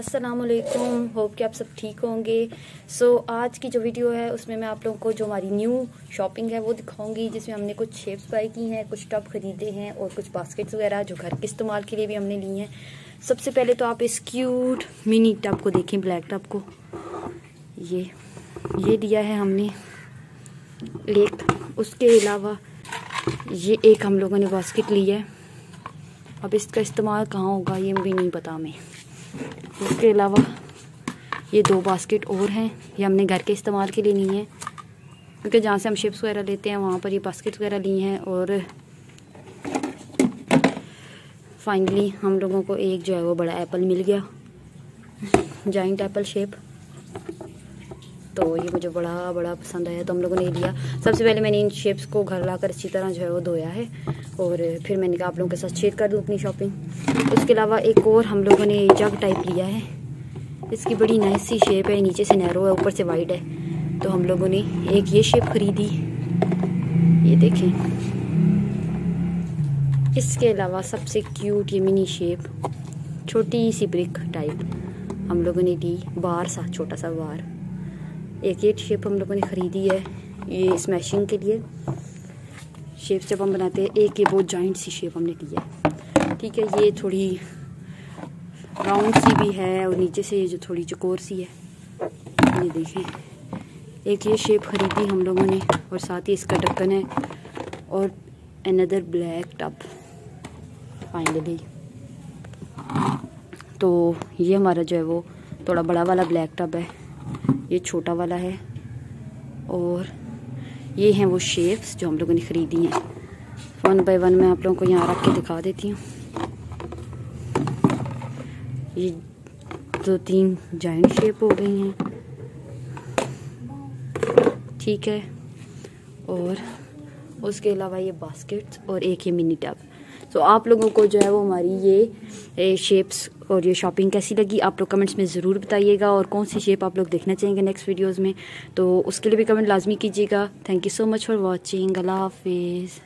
असलकुम होप कि आप सब ठीक होंगे। सो so, आज की जो वीडियो है उसमें मैं आप लोगों को जो हमारी न्यू शॉपिंग है वो दिखाऊँगी जिसमें हमने कुछ शेप्स बाई की हैं कुछ टब खरीदे हैं और कुछ बास्केट्स वगैरह जो घर के इस्तेमाल के लिए भी हमने ली हैं। सबसे पहले तो आप इस क्यूट मिनी टब को देखें ब्लैक टब को। ये ये दिया है हमने। एक उसके अलावा ये एक हम लोगों ने बास्केट ली है। अब इसका इस्तेमाल कहाँ होगा ये भी नहीं पता हमें। उसके अलावा ये दो बास्केट और हैं, ये हमने घर के इस्तेमाल के लिए ली हैं। क्योंकि जहाँ से हम शिप्स वगैरह लेते हैं, वहाँ पर ये बास्केट वगैरह ली हैं और फाइनली हम लोगों को एक जो है वो बड़ा एप्पल मिल गया। जॉइंट एप्पल शेप तो ये मुझे बड़ा बड़ा पसंद आया तो हम लोगों ने लिया। सबसे पहले मैंने इन शेप्स को घर लाकर अच्छी तरह जो है वो धोया है, और फिर मैंने कहा आप लोगों के साथ शेयर कर दूँ अपनी शॉपिंग उसके अलावा एक और हम लोगों ने जग टाइप लिया है। इसकी बड़ी नाइस सी शेप है, नीचे से नैरो है, ऊपर से वाइड है। तो हम लोगों ने एक ये शेप खरीदी। ये देखें। इसके अलावा सबसे क्यूट ये मिनी शेप छोटी सी ब्रिक टाइप हम लोगों ने दी बार सा, छोटा सा बार। एक ये शेप हम लोगों ने ख़रीदी है, ये स्मैशिंग के लिए। शेप जब हम बनाते हैं, एक ये बहुत जॉइंट सी शेप हमने की है। ठीक है, ये थोड़ी राउंड सी भी है और नीचे से ये जो थोड़ी चकोर सी है, ये देखें। एक ये शेप ख़रीदी हम लोगों ने और साथ ही इसका ढक्कन है और अनदर ब्लैक टब फाइनली तो ये हमारा जो है वो थोड़ा बड़ा वाला ब्लैक टब है। ये छोटा वाला है और ये हैं वो शेप्स जो हम लोगों ने ख़रीदी हैं। वन बाय वन मैं आप लोगों को यहाँ रख के दिखा देती हूँ। ये दो तीन जॉइंट शेप हो गई हैं। ठीक है। और उसके अलावा ये बास्केट्स और एक ये मिनी टब तो आप लोगों को जो है वो हमारी ये शेप्स और ये शॉपिंग कैसी लगी? आप लोग कमेंट्स में ज़रूर बताइएगा और कौन सी शेप आप लोग देखना चाहेंगे नेक्स्ट वीडियोज़ में? तो उसके लिए भी कमेंट लाजमी कीजिएगा। Thank you so much for watching अल्लाह हाफिज़।